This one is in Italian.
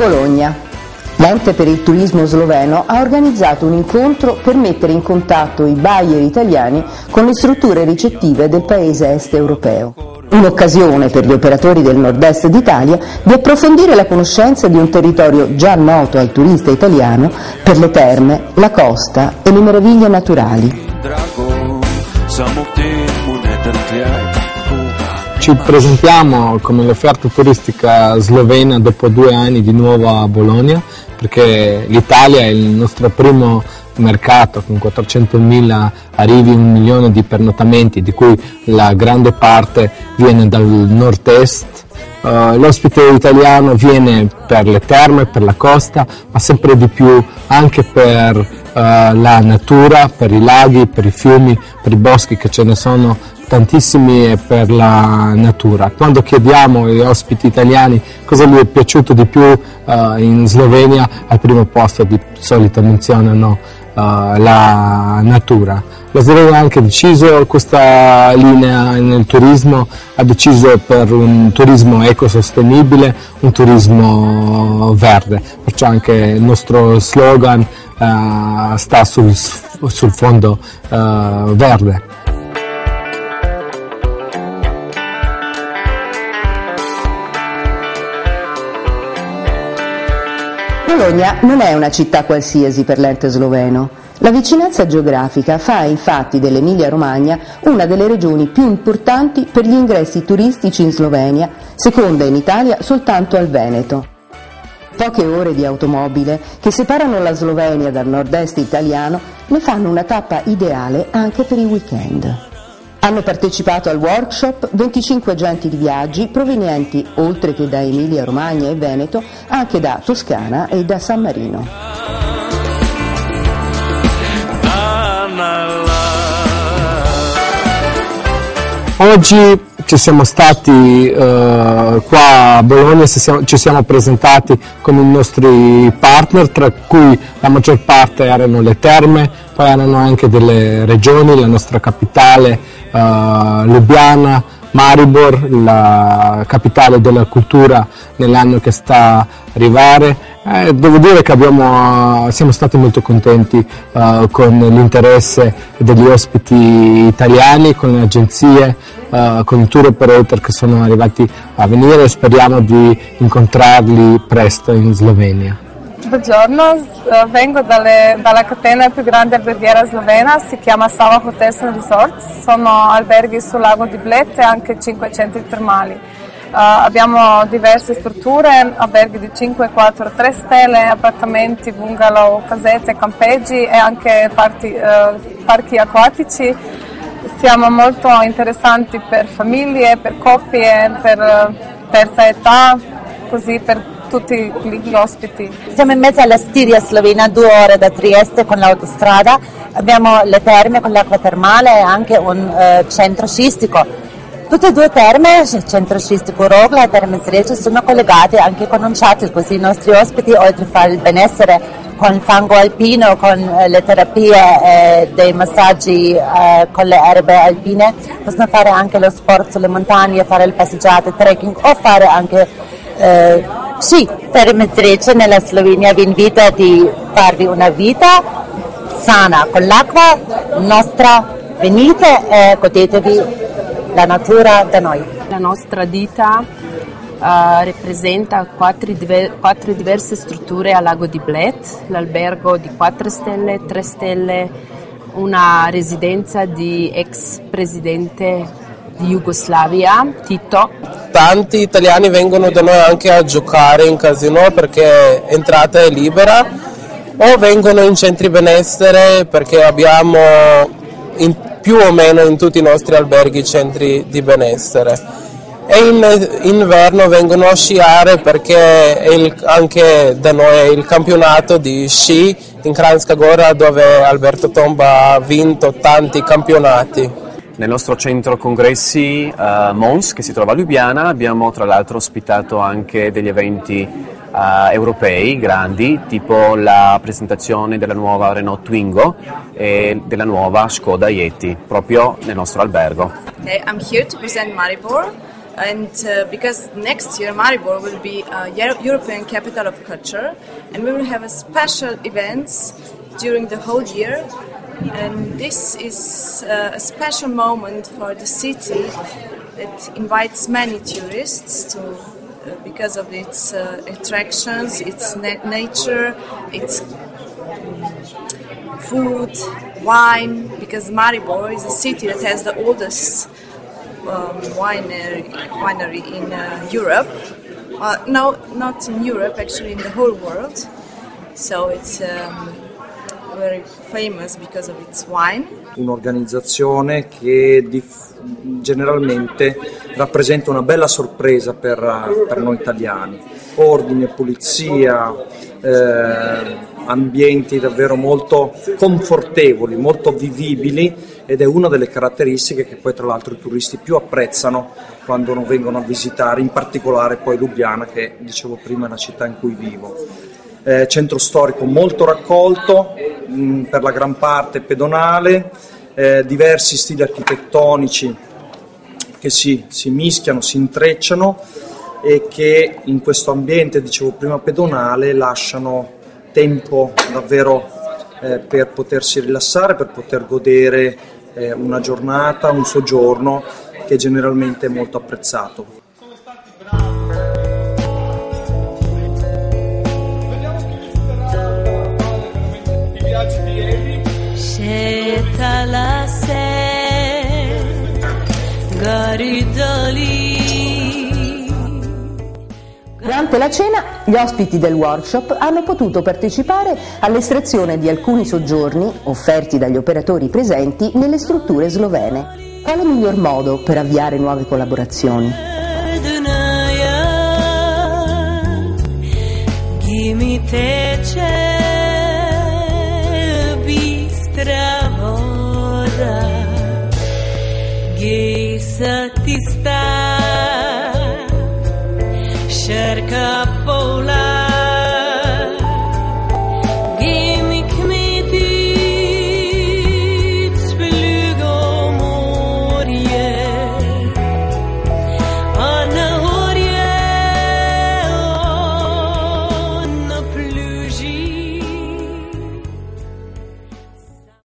Bologna. L'ente per il turismo sloveno ha organizzato un incontro per mettere in contatto i buyer italiani con le strutture ricettive del paese est europeo. Un'occasione per gli operatori del nord-est d'Italia di approfondire la conoscenza di un territorio già noto al turista italiano per le terme, la costa e le meraviglie naturali. Ci presentiamo come l'offerta turistica slovena dopo due anni di nuovo a Bologna perché l'Italia è il nostro primo mercato con 400.000 arrivi, un milione di pernottamenti di cui la grande parte viene dal nord-est. Uh, l'ospite italiano viene per le terme, per la costa, ma sempre di più anche per uh, la natura, per i laghi, per i fiumi, per i boschi che ce ne sono tantissimi per la natura. Quando chiediamo agli ospiti italiani cosa gli è piaciuto di più uh, in Slovenia, al primo posto di solito menzionano uh, la natura. La Slovenia ha anche deciso questa linea nel turismo, ha deciso per un turismo ecosostenibile, un turismo verde, perciò anche il nostro slogan uh, sta sul, sul fondo verde. Bologna non è una città qualsiasi per l'ente sloveno. La vicinanza geografica fa infatti dell'Emilia-Romagna una delle regioni più importanti per gli ingressi turistici in Slovenia, seconda in Italia soltanto al Veneto. Poche ore di automobile che separano la Slovenia dal nord-est italiano ne fanno una tappa ideale anche per i weekend. Hanno partecipato al workshop 25 agenti di viaggi provenienti, oltre che da Emilia Romagna e Veneto, anche da Toscana e da San Marino. Oggi ci siamo stati eh, qua a Bologna, siamo, ci siamo presentati con i nostri partner, tra cui la maggior parte erano le terme, poi erano anche delle regioni, la nostra capitale eh, Lubiana, Maribor, la capitale della cultura nell'anno che sta arrivare. Eh, devo dire che abbiamo, siamo stati molto contenti uh, con l'interesse degli ospiti italiani, con le agenzie, uh, con i tour operator che sono arrivati a venire e speriamo di incontrarli presto in Slovenia. Buongiorno, eh, vengo dalle, dalla catena più grande alberghiera slovena, si chiama Sava Hotels and Resorts, sono alberghi sul lago di Bled e anche 5 centri termali. Uh, abbiamo diverse strutture, alberghi di 5, 4, 3 stelle, appartamenti, bungalow, casette, campeggi e anche parti, uh, parchi acquatici. Siamo molto interessanti per famiglie, per coppie, per terza età, così per tutti gli ospiti. Siamo in mezzo alla Stiria slovena, due ore da Trieste con l'autostrada. Abbiamo le terme con l'acqua termale e anche un uh, centro sciistico Tutte e due terme, il centro sciistico Rogla e Terme Zrecce, sono collegate anche con un shuttle, così i nostri ospiti, oltre a fare il benessere con il fango alpino, con eh, le terapie eh, dei massaggi eh, con le erbe alpine, possono fare anche lo sport sulle montagne, fare il passeggiate, trekking o fare anche eh, sci. Terme Zrecce nella Slovenia vi invita a farvi una vita sana con l'acqua nostra. Venite e godetevi la natura da noi. La nostra ditta uh, rappresenta quattro, diver- quattro, diverse strutture al lago di Bled, l'albergo di 4 stelle, 3 stelle, una residenza di ex presidente di Jugoslavia, Tito. Tanti italiani vengono da noi anche a giocare in casino perché entrata è libera o vengono in centri benessere perché abbiamo in più o meno in tutti i nostri alberghi centri di benessere. E in inverno vengono a sciare perché il, anche da noi è il campionato di sci in Kranjska Gora dove Alberto Tomba ha vinto tanti campionati. Nel nostro centro congressi uh, Mons, che si trova a Lubiana, abbiamo tra l'altro ospitato anche degli eventi uh, europei grandi, tipo la presentazione della nuova Renault Twingo e della nuova Skoda Yeti, proprio nel nostro albergo. Okay, I'm here to present Maribor. and uh, because next year Maribor will be a European capital of culture, and we will have a special events during the whole year. And this is uh, a special moment for the city that invites many tourists to, uh, because of its uh, attractions, its na- nature, its food, wine. Because Maribor is a city that has the oldest um, winery, winery in uh, Europe. Uh, no, not in Europe, actually in the whole world. So it's um, Un'organizzazione che generalmente rappresenta una bella sorpresa per, per noi italiani. Ordine, polizia, eh, ambienti davvero molto confortevoli, molto vivibili ed è una delle caratteristiche che poi tra l'altro i turisti più apprezzano quando vengono a visitare, in particolare poi Lubiana che dicevo prima è la città in cui vivo. Eh, centro storico molto raccolto, mh, per la gran parte pedonale, eh, diversi stili architettonici che si, si mischiano, si intrecciano e che in questo ambiente, dicevo prima, pedonale lasciano tempo davvero eh, per potersi rilassare, per poter godere eh, una giornata, un soggiorno che generalmente è molto apprezzato. Durante la cena gli ospiti del workshop hanno potuto partecipare all'estrazione di alcuni soggiorni offerti dagli operatori presenti nelle strutture slovene. Quale miglior modo per avviare nuove collaborazioni? Preghesa ti sta, cerca.